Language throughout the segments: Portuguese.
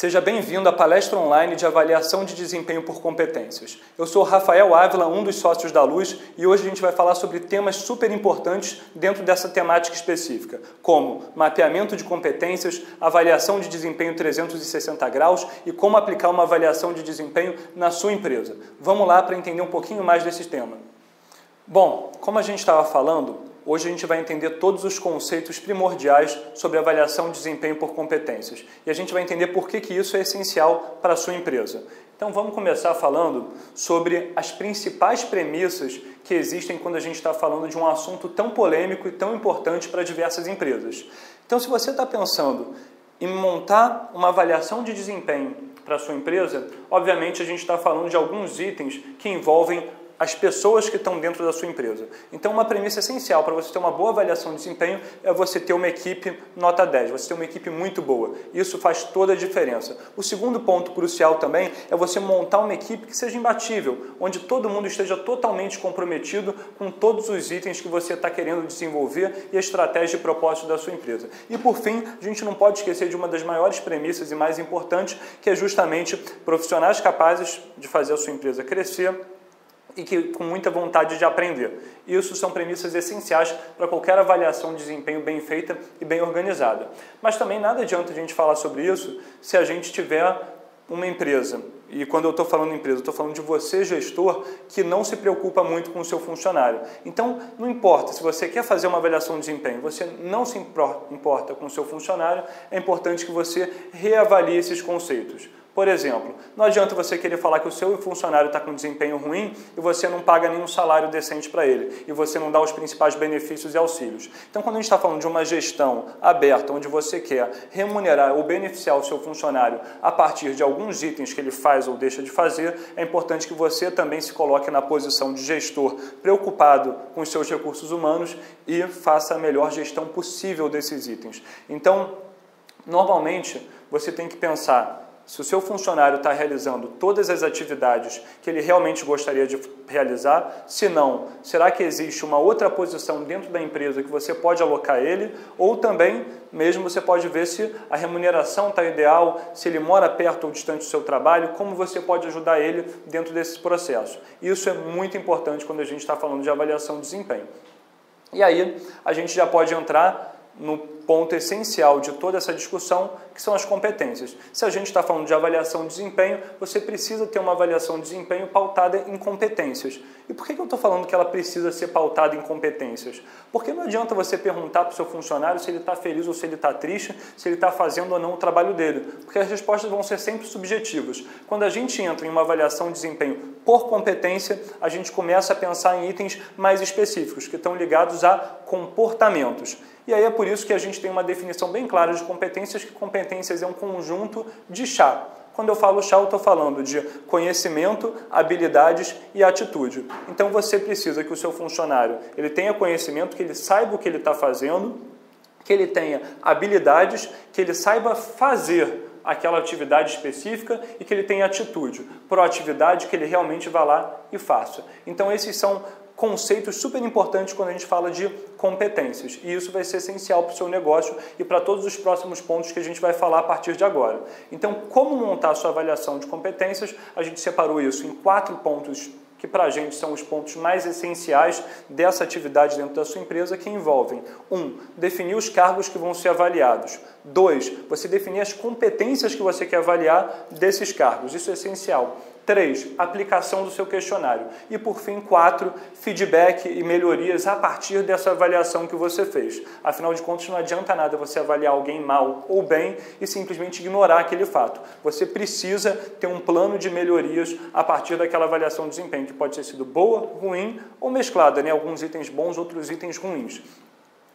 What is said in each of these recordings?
Seja bem-vindo à palestra online de avaliação de desempenho por competências. Eu sou Rafael Ávila, um dos sócios da Luz, e hoje a gente vai falar sobre temas super importantes dentro dessa temática específica, como mapeamento de competências, avaliação de desempenho 360 graus e como aplicar uma avaliação de desempenho na sua empresa. Vamos lá para entender um pouquinho mais desse tema. Bom, como a gente estava falando, Hoje a gente vai entender todos os conceitos primordiais sobre avaliação de desempenho por competências. E a gente vai entender por que, que isso é essencial para a sua empresa. Então vamos começar falando sobre as principais premissas que existem quando a gente está falando de um assunto tão polêmico e tão importante para diversas empresas. Então se você está pensando em montar uma avaliação de desempenho para a sua empresa, obviamente a gente está falando de alguns itens que envolvem as pessoas que estão dentro da sua empresa. Então, uma premissa essencial para você ter uma boa avaliação de desempenho é você ter uma equipe nota 10, você ter uma equipe muito boa. Isso faz toda a diferença. O segundo ponto crucial também é você montar uma equipe que seja imbatível, onde todo mundo esteja totalmente comprometido com todos os itens que você está querendo desenvolver e a estratégia e propósito da sua empresa. E por fim, a gente não pode esquecer de uma das maiores premissas e mais importantes, que é justamente profissionais capazes de fazer a sua empresa crescer e que com muita vontade de aprender. Isso são premissas essenciais para qualquer avaliação de desempenho bem feita e bem organizada. Mas também nada adianta a gente falar sobre isso se a gente tiver uma empresa, e quando eu estou falando empresa, estou falando de você, gestor, que não se preocupa muito com o seu funcionário. Então, não importa, se você quer fazer uma avaliação de desempenho, você não se importa com o seu funcionário, é importante que você reavalie esses conceitos. Por exemplo, não adianta você querer falar que o seu funcionário está com desempenho ruim e você não paga nenhum salário decente para ele e você não dá os principais benefícios e auxílios. Então, quando a gente está falando de uma gestão aberta, onde você quer remunerar ou beneficiar o seu funcionário a partir de alguns itens que ele faz ou deixa de fazer, é importante que você também se coloque na posição de gestor preocupado com os seus recursos humanos e faça a melhor gestão possível desses itens. Então, normalmente, você tem que pensar se o seu funcionário está realizando todas as atividades que ele realmente gostaria de realizar, se não, será que existe uma outra posição dentro da empresa que você pode alocar ele? Ou também, mesmo você pode ver se a remuneração está ideal, se ele mora perto ou distante do seu trabalho, como você pode ajudar ele dentro desse processo. Isso é muito importante quando a gente está falando de avaliação de desempenho. E aí a gente já pode entrar no ponto essencial de toda essa discussão, que são as competências. Se a gente está falando de avaliação de desempenho, você precisa ter uma avaliação de desempenho pautada em competências. E por que eu estou falando que ela precisa ser pautada em competências? Porque não adianta você perguntar para o seu funcionário se ele está feliz ou se ele está triste, se ele está fazendo ou não o trabalho dele, porque as respostas vão ser sempre subjetivas. Quando a gente entra em uma avaliação de desempenho por competência, a gente começa a pensar em itens mais específicos, que estão ligados a comportamentos. E aí é por isso que a gente tem uma definição bem clara de competências, que competências é um conjunto de chá. Quando eu falo chá, eu estou falando de conhecimento, habilidades e atitude. Então você precisa que o seu funcionário ele tenha conhecimento, que ele saiba o que ele está fazendo, que ele tenha habilidades, que ele saiba fazer aquela atividade específica e que ele tenha atitude, proatividade, que ele realmente vá lá e faça. Então esses são conceitos super importantes quando a gente fala de competências. E isso vai ser essencial para o seu negócio e para todos os próximos pontos que a gente vai falar a partir de agora. Então, como montar a sua avaliação de competências? A gente separou isso em quatro pontos que para a gente são os pontos mais essenciais dessa atividade dentro da sua empresa, que envolvem: um, definir os cargos que vão ser avaliados. Dois, você definir as competências que você quer avaliar desses cargos. Isso é essencial. 3. Aplicação do seu questionário. E por fim, 4. Feedback e melhorias a partir dessa avaliação que você fez. Afinal de contas, não adianta nada você avaliar alguém mal ou bem e simplesmente ignorar aquele fato. Você precisa ter um plano de melhorias a partir daquela avaliação de desempenho, que pode ter sido boa, ruim ou mesclada, né? alguns itens bons, outros itens ruins.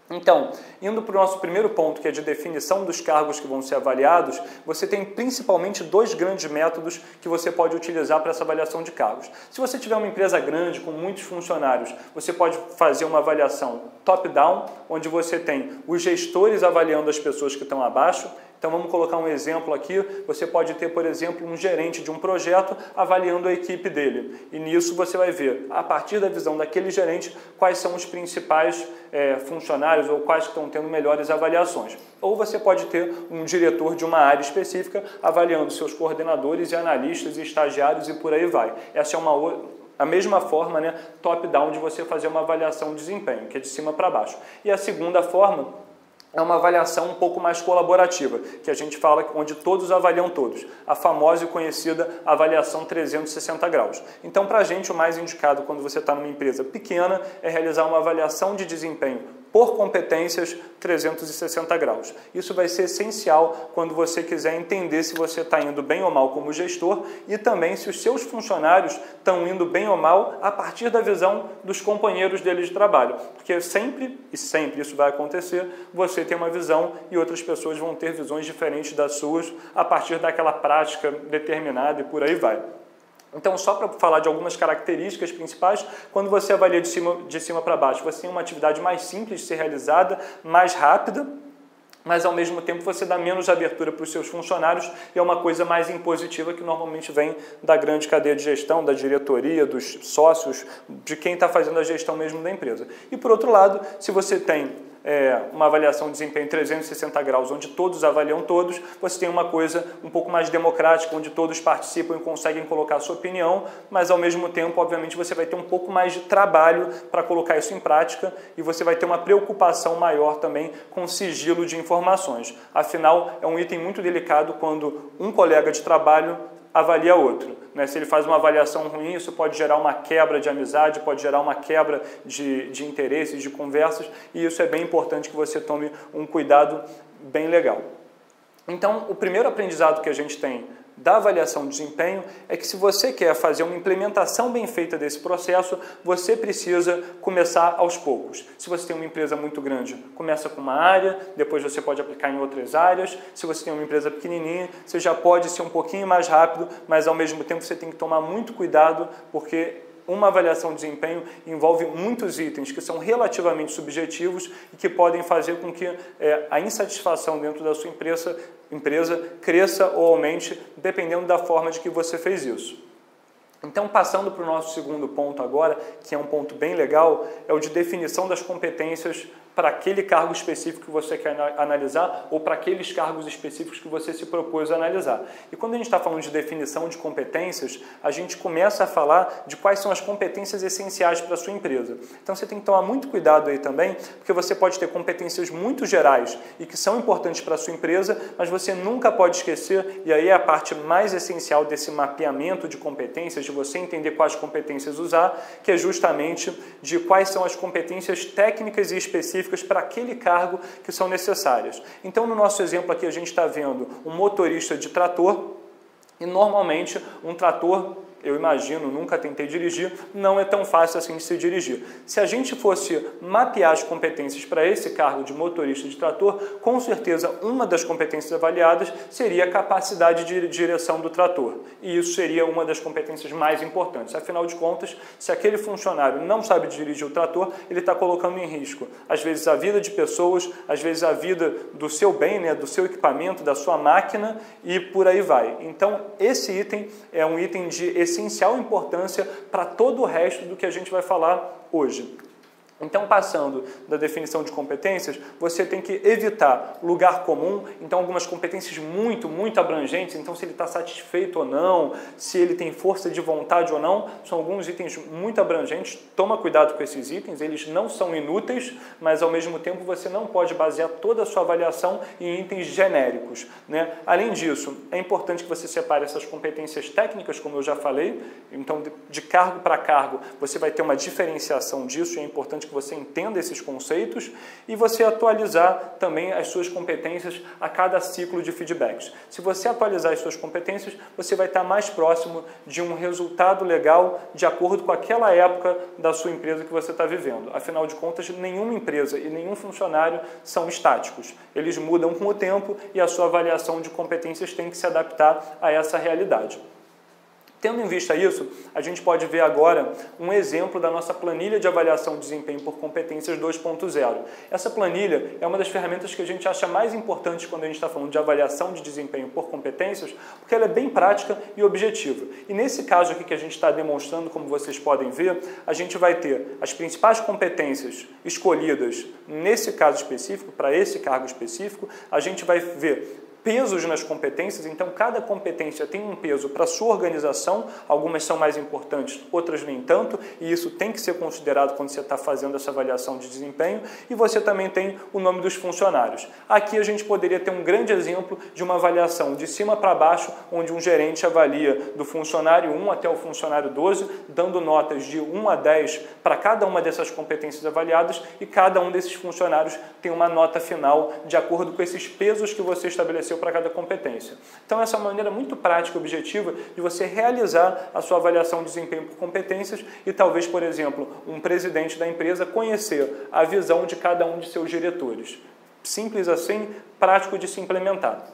Então, indo para o nosso primeiro ponto, que é de definição dos cargos que vão ser avaliados, você tem principalmente dois grandes métodos que você pode utilizar para essa avaliação de cargos. Se você tiver uma empresa grande, com muitos funcionários, você pode fazer uma avaliação top-down, onde você tem os gestores avaliando as pessoas que estão abaixo, Então vamos colocar um exemplo aqui. Você pode ter, por exemplo, um gerente de um projeto avaliando a equipe dele. E nisso você vai ver, a partir da visão daquele gerente, quais são os principais é, funcionários ou quais estão tendo melhores avaliações. Ou você pode ter um diretor de uma área específica avaliando seus coordenadores e analistas e estagiários e por aí vai. Essa é uma a mesma forma, né, top-down, de você fazer uma avaliação de desempenho, que é de cima para baixo. E a segunda forma é uma avaliação um pouco mais colaborativa, que a gente fala onde todos avaliam todos, a famosa e conhecida avaliação 360 graus. Então, para a gente, o mais indicado quando você está numa empresa pequena é realizar uma avaliação de desempenho por competências 360 graus. Isso vai ser essencial quando você quiser entender se você está indo bem ou mal como gestor e também se os seus funcionários estão indo bem ou mal a partir da visão dos companheiros deles de trabalho. Porque sempre, e sempre isso vai acontecer, você tem uma visão e outras pessoas vão ter visões diferentes das suas a partir daquela prática determinada e por aí vai. Então, só para falar de algumas características principais, quando você avalia de cima, de cima para baixo, você tem uma atividade mais simples de ser realizada, mais rápida, mas ao mesmo tempo você dá menos abertura para os seus funcionários e é uma coisa mais impositiva que normalmente vem da grande cadeia de gestão, da diretoria, dos sócios, de quem está fazendo a gestão mesmo da empresa. E por outro lado, se você tem é, uma avaliação de desempenho 360 graus, onde todos avaliam todos, você tem uma coisa um pouco mais democrática, onde todos participam e conseguem colocar a sua opinião, mas ao mesmo tempo, obviamente, você vai ter um pouco mais de trabalho para colocar isso em prática e você vai ter uma preocupação maior também com sigilo de informações. Afinal, é um item muito delicado quando um colega de trabalho avalia outro. Né? Se ele faz uma avaliação ruim, isso pode gerar uma quebra de amizade, pode gerar uma quebra de, de interesses, de conversas, e isso é bem importante que você tome um cuidado bem legal. Então, o primeiro aprendizado que a gente tem da avaliação de desempenho é que se você quer fazer uma implementação bem feita desse processo, você precisa começar aos poucos. Se você tem uma empresa muito grande, começa com uma área, depois você pode aplicar em outras áreas. Se você tem uma empresa pequenininha, você já pode ser um pouquinho mais rápido, mas ao mesmo tempo você tem que tomar muito cuidado, porque uma avaliação de desempenho envolve muitos itens que são relativamente subjetivos e que podem fazer com que é, a insatisfação dentro da sua empresa, empresa cresça ou aumente, dependendo da forma de que você fez isso. Então, passando para o nosso segundo ponto agora, que é um ponto bem legal, é o de definição das competências para aquele cargo específico que você quer analisar ou para aqueles cargos específicos que você se propôs a analisar. E quando a gente está falando de definição de competências, a gente começa a falar de quais são as competências essenciais para a sua empresa. Então você tem que tomar muito cuidado aí também, porque você pode ter competências muito gerais e que são importantes para a sua empresa, mas você nunca pode esquecer, e aí é a parte mais essencial desse mapeamento de competências, de você entender quais competências usar, que é justamente de quais são as competências técnicas e específicas específicas para aquele cargo que são necessárias. Então, no nosso exemplo aqui, a gente está vendo um motorista de trator e normalmente um trator eu imagino, nunca tentei dirigir, não é tão fácil assim de se dirigir. Se a gente fosse mapear as competências para esse cargo de motorista de trator, com certeza uma das competências avaliadas seria a capacidade de direção do trator. E isso seria uma das competências mais importantes. Afinal de contas, se aquele funcionário não sabe dirigir o trator, ele está colocando em risco, às vezes, a vida de pessoas, às vezes, a vida do seu bem, né, do seu equipamento, da sua máquina e por aí vai. Então, esse item é um item de essencial importância para todo o resto do que a gente vai falar hoje. Então, passando da definição de competências, você tem que evitar lugar comum, então algumas competências muito, muito abrangentes, então se ele está satisfeito ou não, se ele tem força de vontade ou não, são alguns itens muito abrangentes. Toma cuidado com esses itens, eles não são inúteis, mas ao mesmo tempo você não pode basear toda a sua avaliação em itens genéricos. Né? Além disso, é importante que você separe essas competências técnicas, como eu já falei, então de cargo para cargo você vai ter uma diferenciação disso e é importante importante que você entenda esses conceitos e você atualizar também as suas competências a cada ciclo de feedbacks. Se você atualizar as suas competências, você vai estar mais próximo de um resultado legal de acordo com aquela época da sua empresa que você está vivendo. Afinal de contas, nenhuma empresa e nenhum funcionário são estáticos. Eles mudam com o tempo e a sua avaliação de competências tem que se adaptar a essa realidade. Tendo em vista isso, a gente pode ver agora um exemplo da nossa planilha de avaliação de desempenho por competências 2.0. Essa planilha é uma das ferramentas que a gente acha mais importante quando a gente está falando de avaliação de desempenho por competências, porque ela é bem prática e objetiva. E nesse caso aqui que a gente está demonstrando, como vocês podem ver, a gente vai ter as principais competências escolhidas nesse caso específico, para esse cargo específico, a gente vai ver pesos nas competências, então cada competência tem um peso para a sua organização, algumas são mais importantes, outras nem tanto, e isso tem que ser considerado quando você está fazendo essa avaliação de desempenho, e você também tem o nome dos funcionários. Aqui a gente poderia ter um grande exemplo de uma avaliação de cima para baixo, onde um gerente avalia do funcionário 1 até o funcionário 12, dando notas de 1 a 10 para cada uma dessas competências avaliadas, e cada um desses funcionários tem uma nota final de acordo com esses pesos que você estabeleceu para cada competência. Então, essa é uma maneira muito prática e objetiva de você realizar a sua avaliação de desempenho por competências e talvez, por exemplo, um presidente da empresa conhecer a visão de cada um de seus diretores. Simples assim, prático de se implementar.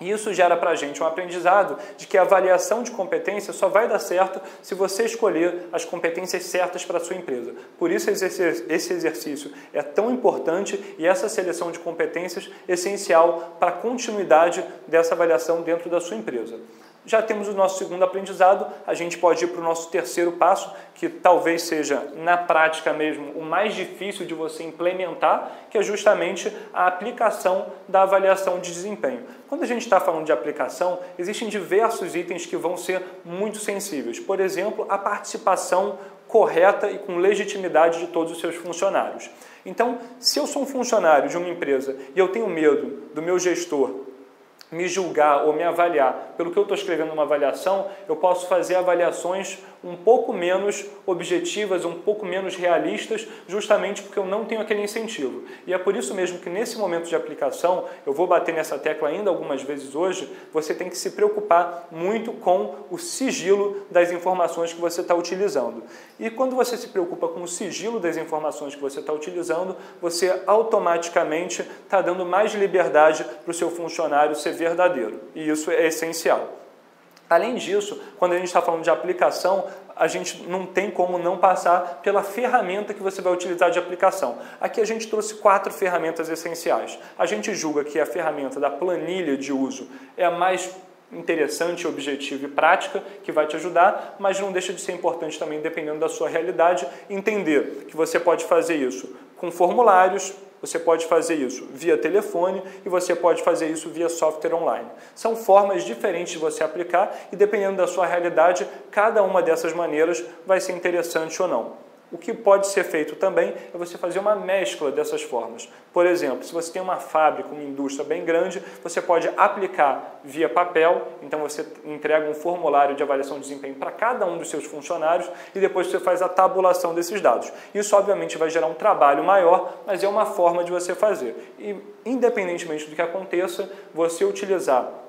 E isso gera para a gente um aprendizado de que a avaliação de competência só vai dar certo se você escolher as competências certas para a sua empresa. Por isso esse exercício é tão importante e essa seleção de competências essencial para a continuidade dessa avaliação dentro da sua empresa. Já temos o nosso segundo aprendizado, a gente pode ir para o nosso terceiro passo, que talvez seja, na prática mesmo, o mais difícil de você implementar, que é justamente a aplicação da avaliação de desempenho. Quando a gente está falando de aplicação, existem diversos itens que vão ser muito sensíveis. Por exemplo, a participação correta e com legitimidade de todos os seus funcionários. Então, se eu sou um funcionário de uma empresa e eu tenho medo do meu gestor me julgar ou me avaliar. Pelo que eu estou escrevendo numa avaliação, eu posso fazer avaliações um pouco menos objetivas, um pouco menos realistas, justamente porque eu não tenho aquele incentivo. E é por isso mesmo que nesse momento de aplicação, eu vou bater nessa tecla ainda algumas vezes hoje, você tem que se preocupar muito com o sigilo das informações que você está utilizando. E quando você se preocupa com o sigilo das informações que você está utilizando, você automaticamente está dando mais liberdade para o seu funcionário ser verdadeiro. E isso é essencial. Além disso, quando a gente está falando de aplicação, a gente não tem como não passar pela ferramenta que você vai utilizar de aplicação. Aqui a gente trouxe quatro ferramentas essenciais. A gente julga que a ferramenta da planilha de uso é a mais interessante, objetiva e prática que vai te ajudar, mas não deixa de ser importante também, dependendo da sua realidade, entender que você pode fazer isso com formulários, você pode fazer isso via telefone e você pode fazer isso via software online. São formas diferentes de você aplicar e dependendo da sua realidade, cada uma dessas maneiras vai ser interessante ou não. O que pode ser feito também é você fazer uma mescla dessas formas. Por exemplo, se você tem uma fábrica, uma indústria bem grande, você pode aplicar via papel, então você entrega um formulário de avaliação de desempenho para cada um dos seus funcionários e depois você faz a tabulação desses dados. Isso obviamente vai gerar um trabalho maior, mas é uma forma de você fazer. E independentemente do que aconteça, você utilizar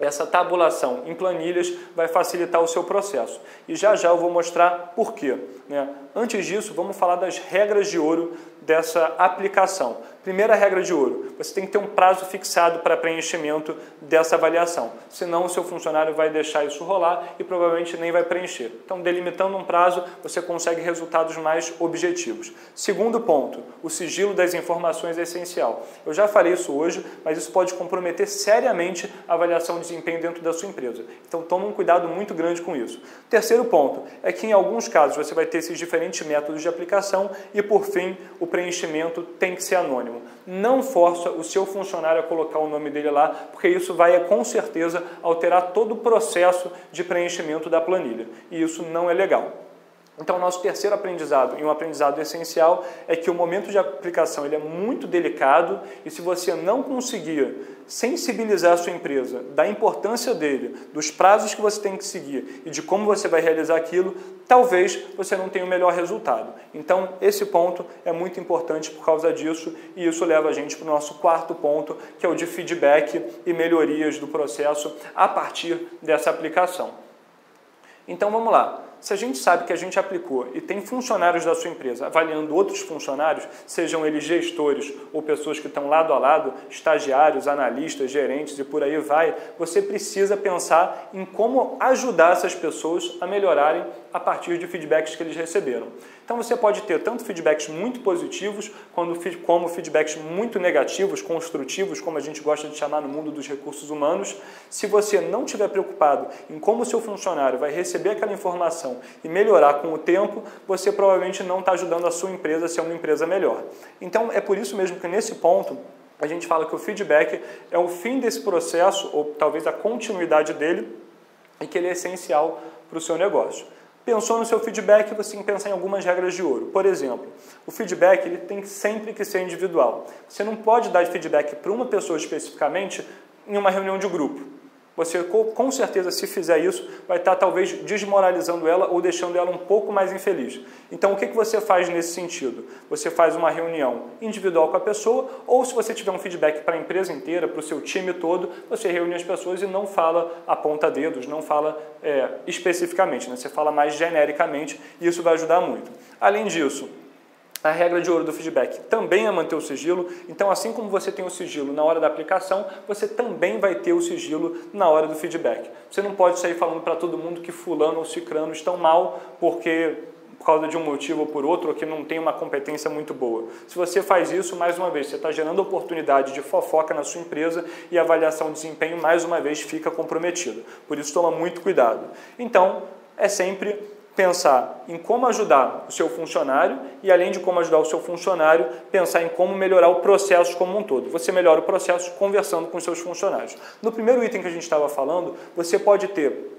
essa tabulação em planilhas vai facilitar o seu processo. E já já eu vou mostrar por quê. Né? Antes disso, vamos falar das regras de ouro dessa aplicação. Primeira regra de ouro: você tem que ter um prazo fixado para preenchimento dessa avaliação, senão o seu funcionário vai deixar isso rolar e provavelmente nem vai preencher. Então, delimitando um prazo, você consegue resultados mais objetivos. Segundo ponto: o sigilo das informações é essencial. Eu já falei isso hoje, mas isso pode comprometer seriamente a avaliação de desempenho dentro da sua empresa. Então, toma um cuidado muito grande com isso. Terceiro ponto é que, em alguns casos, você vai ter esses diferentes métodos de aplicação e, por fim, o preenchimento tem que ser anônimo. Não força o seu funcionário a colocar o nome dele lá, porque isso vai com certeza alterar todo o processo de preenchimento da planilha. E isso não é legal. Então, o nosso terceiro aprendizado, e um aprendizado essencial, é que o momento de aplicação ele é muito delicado e se você não conseguir sensibilizar a sua empresa da importância dele, dos prazos que você tem que seguir e de como você vai realizar aquilo, talvez você não tenha o melhor resultado. Então, esse ponto é muito importante por causa disso e isso leva a gente para o nosso quarto ponto, que é o de feedback e melhorias do processo a partir dessa aplicação. Então, vamos lá. Se a gente sabe que a gente aplicou e tem funcionários da sua empresa avaliando outros funcionários, sejam eles gestores ou pessoas que estão lado a lado, estagiários, analistas, gerentes e por aí vai, você precisa pensar em como ajudar essas pessoas a melhorarem a partir de feedbacks que eles receberam. Então você pode ter tanto feedbacks muito positivos como feedbacks muito negativos, construtivos, como a gente gosta de chamar no mundo dos recursos humanos. Se você não estiver preocupado em como o seu funcionário vai receber aquela informação e melhorar com o tempo, você provavelmente não está ajudando a sua empresa a ser uma empresa melhor. Então é por isso mesmo que nesse ponto a gente fala que o feedback é o fim desse processo, ou talvez a continuidade dele, e que ele é essencial para o seu negócio. Pensou no seu feedback, você tem que pensar em algumas regras de ouro. Por exemplo, o feedback ele tem sempre que ser individual. Você não pode dar feedback para uma pessoa especificamente em uma reunião de grupo. Você, com certeza, se fizer isso, vai estar talvez desmoralizando ela ou deixando ela um pouco mais infeliz. Então, o que você faz nesse sentido? Você faz uma reunião individual com a pessoa, ou se você tiver um feedback para a empresa inteira, para o seu time todo, você reúne as pessoas e não fala aponta dedos, não fala é, especificamente, né? você fala mais genericamente e isso vai ajudar muito. Além disso, a regra de ouro do feedback também é manter o sigilo, então assim como você tem o sigilo na hora da aplicação, você também vai ter o sigilo na hora do feedback. Você não pode sair falando para todo mundo que fulano ou cicrano estão mal porque por causa de um motivo ou por outro, ou que não tem uma competência muito boa. Se você faz isso, mais uma vez, você está gerando oportunidade de fofoca na sua empresa e a avaliação de desempenho, mais uma vez, fica comprometida. Por isso, toma muito cuidado. Então, é sempre pensar em como ajudar o seu funcionário e, além de como ajudar o seu funcionário, pensar em como melhorar o processo como um todo. Você melhora o processo conversando com seus funcionários. No primeiro item que a gente estava falando, você pode ter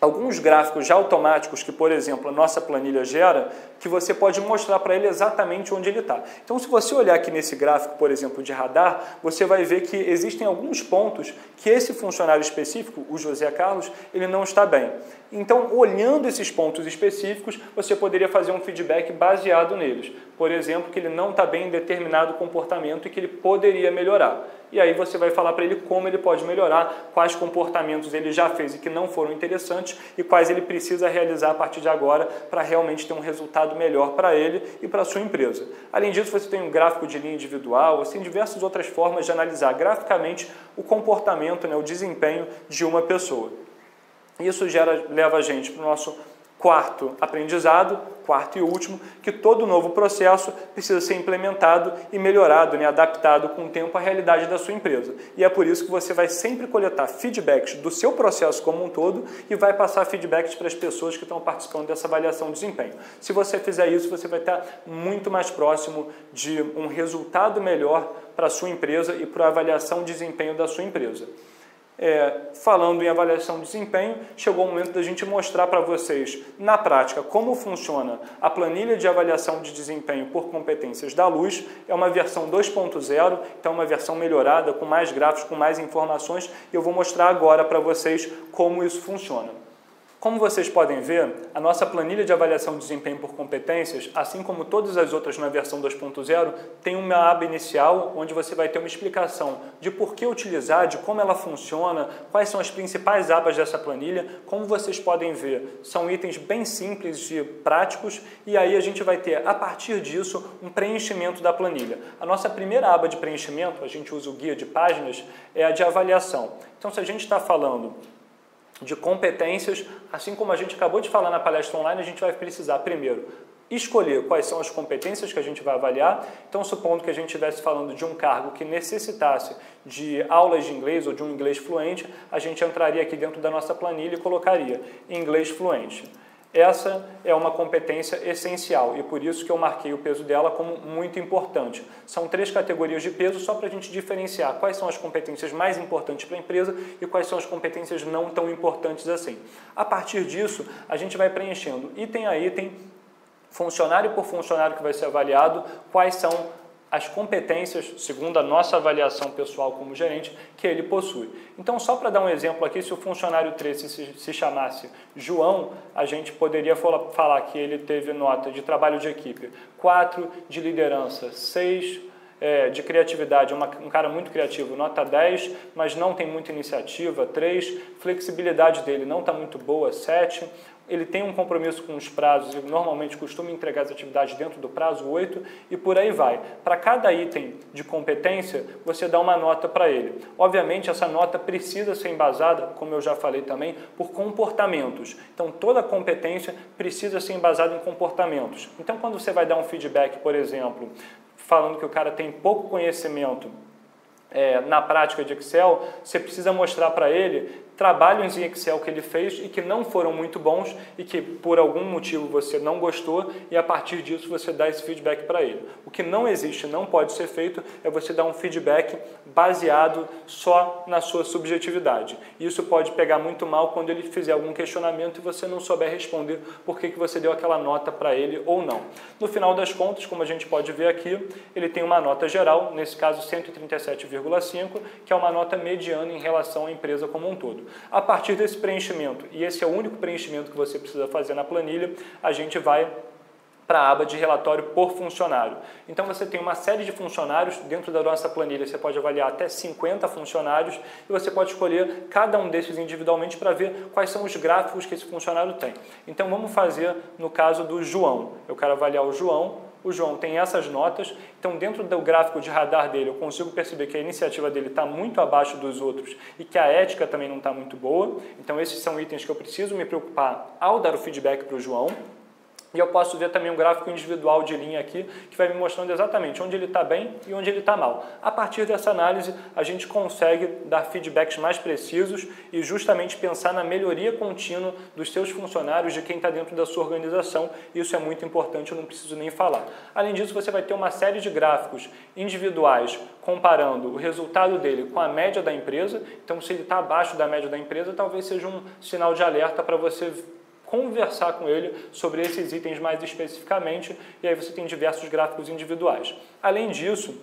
alguns gráficos já automáticos que, por exemplo, a nossa planilha gera, que você pode mostrar para ele exatamente onde ele está. Então, se você olhar aqui nesse gráfico, por exemplo, de radar, você vai ver que existem alguns pontos que esse funcionário específico, o José Carlos, ele não está bem. Então, olhando esses pontos específicos, você poderia fazer um feedback baseado neles. Por exemplo, que ele não está bem em determinado comportamento e que ele poderia melhorar. E aí você vai falar para ele como ele pode melhorar, quais comportamentos ele já fez e que não foram interessantes e quais ele precisa realizar a partir de agora para realmente ter um resultado melhor para ele e para a sua empresa. Além disso, você tem um gráfico de linha individual, assim, diversas outras formas de analisar graficamente o comportamento, né, o desempenho de uma pessoa. Isso gera, leva a gente para o nosso quarto aprendizado, quarto e último, que todo novo processo precisa ser implementado e melhorado, né, adaptado com o tempo à realidade da sua empresa. E é por isso que você vai sempre coletar feedbacks do seu processo como um todo e vai passar feedbacks para as pessoas que estão participando dessa avaliação de desempenho. Se você fizer isso, você vai estar muito mais próximo de um resultado melhor para a sua empresa e para a avaliação de desempenho da sua empresa é, falando em avaliação de desempenho, chegou o momento da gente mostrar para vocês, na prática, como funciona a planilha de avaliação de desempenho por competências da Luz. É uma versão 2.0, então uma versão melhorada, com mais gráficos, com mais informações, e eu vou mostrar agora para vocês como isso funciona. Como vocês podem ver, a nossa planilha de avaliação de desempenho por competências, assim como todas as outras na versão 2.0, tem uma aba inicial onde você vai ter uma explicação de por que utilizar, de como ela funciona, quais são as principais abas dessa planilha. Como vocês podem ver, são itens bem simples e práticos e aí a gente vai ter, a partir disso, um preenchimento da planilha. A nossa primeira aba de preenchimento, a gente usa o guia de páginas, é a de avaliação. Então, se a gente está falando de competências, assim como a gente acabou de falar na palestra online, a gente vai precisar primeiro escolher quais são as competências que a gente vai avaliar. Então, supondo que a gente estivesse falando de um cargo que necessitasse de aulas de inglês ou de um inglês fluente, a gente entraria aqui dentro da nossa planilha e colocaria inglês fluente. Essa é uma competência essencial e por isso que eu marquei o peso dela como muito importante. São três categorias de peso só para a gente diferenciar quais são as competências mais importantes para a empresa e quais são as competências não tão importantes assim. A partir disso, a gente vai preenchendo item a item, funcionário por funcionário que vai ser avaliado, quais são as competências, segundo a nossa avaliação pessoal como gerente, que ele possui. Então, só para dar um exemplo aqui, se o funcionário 3 se, se chamasse João, a gente poderia falar que ele teve nota de trabalho de equipe 4, de liderança 6, é, de criatividade, uma, um cara muito criativo, nota 10, mas não tem muita iniciativa, 3, flexibilidade dele não está muito boa, 7, ele tem um compromisso com os prazos e normalmente costuma entregar as atividades dentro do prazo 8 e por aí vai. Para cada item de competência, você dá uma nota para ele. Obviamente, essa nota precisa ser embasada, como eu já falei também, por comportamentos. Então, toda competência precisa ser embasada em comportamentos. Então, quando você vai dar um feedback, por exemplo, falando que o cara tem pouco conhecimento é, na prática de Excel, você precisa mostrar para ele trabalhos em Excel que ele fez e que não foram muito bons e que por algum motivo você não gostou e a partir disso você dá esse feedback para ele. O que não existe, não pode ser feito é você dar um feedback baseado só na sua subjetividade. Isso pode pegar muito mal quando ele fizer algum questionamento e você não souber responder por que, que você deu aquela nota para ele ou não. No final das contas, como a gente pode ver aqui, ele tem uma nota geral, nesse caso 137,5, que é uma nota mediana em relação à empresa como um todo. A partir desse preenchimento, e esse é o único preenchimento que você precisa fazer na planilha, a gente vai para a aba de relatório por funcionário. Então você tem uma série de funcionários dentro da nossa planilha, você pode avaliar até 50 funcionários e você pode escolher cada um desses individualmente para ver quais são os gráficos que esse funcionário tem. Então vamos fazer no caso do João. Eu quero avaliar o João, o João tem essas notas, então dentro do gráfico de radar dele eu consigo perceber que a iniciativa dele está muito abaixo dos outros e que a ética também não está muito boa. Então esses são itens que eu preciso me preocupar ao dar o feedback para o João. E eu posso ver também um gráfico individual de linha aqui, que vai me mostrando exatamente onde ele está bem e onde ele está mal. A partir dessa análise, a gente consegue dar feedbacks mais precisos e justamente pensar na melhoria contínua dos seus funcionários, de quem está dentro da sua organização. Isso é muito importante, eu não preciso nem falar. Além disso, você vai ter uma série de gráficos individuais comparando o resultado dele com a média da empresa. Então, se ele está abaixo da média da empresa, talvez seja um sinal de alerta para você conversar com ele sobre esses itens mais especificamente, e aí você tem diversos gráficos individuais. Além disso,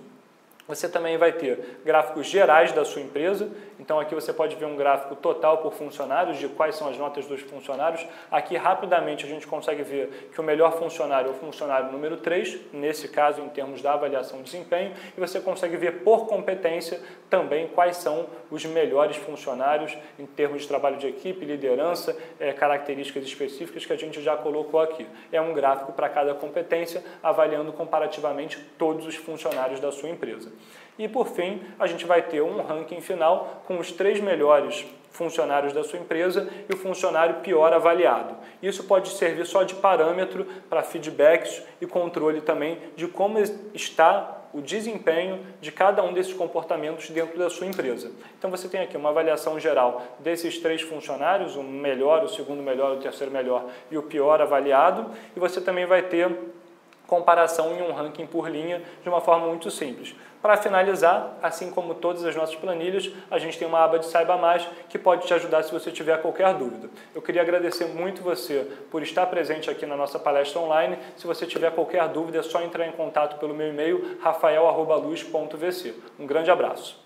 você também vai ter gráficos gerais da sua empresa, então aqui você pode ver um gráfico total por funcionários, de quais são as notas dos funcionários. Aqui rapidamente a gente consegue ver que o melhor funcionário é o funcionário número 3, nesse caso em termos da avaliação de desempenho, e você consegue ver por competência também quais são os melhores funcionários em termos de trabalho de equipe, liderança, é, características específicas que a gente já colocou aqui. É um gráfico para cada competência, avaliando comparativamente todos os funcionários da sua empresa. E por fim, a gente vai ter um ranking final com os três melhores funcionários da sua empresa e o funcionário pior avaliado. Isso pode servir só de parâmetro para feedbacks e controle também de como está o desempenho de cada um desses comportamentos dentro da sua empresa. Então você tem aqui uma avaliação geral desses três funcionários, o melhor, o segundo melhor, o terceiro melhor e o pior avaliado, e você também vai ter comparação em um ranking por linha de uma forma muito simples. Para finalizar, assim como todas as nossas planilhas, a gente tem uma aba de Saiba Mais que pode te ajudar se você tiver qualquer dúvida. Eu queria agradecer muito você por estar presente aqui na nossa palestra online. Se você tiver qualquer dúvida, é só entrar em contato pelo meu e-mail rafael.luz.vc. Um grande abraço.